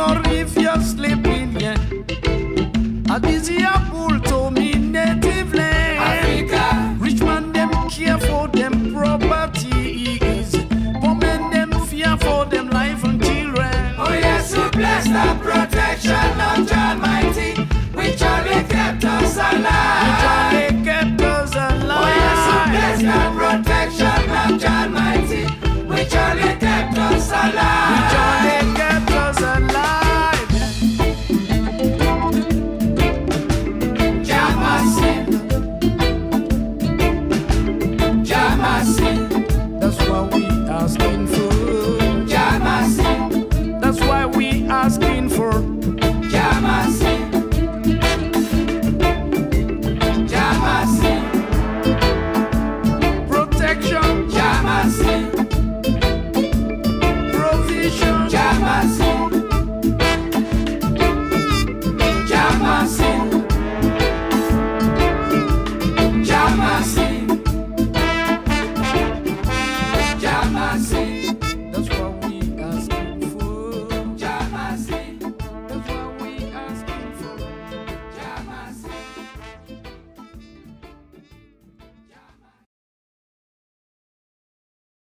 nor if you're sleeping, yeah. A busy I see.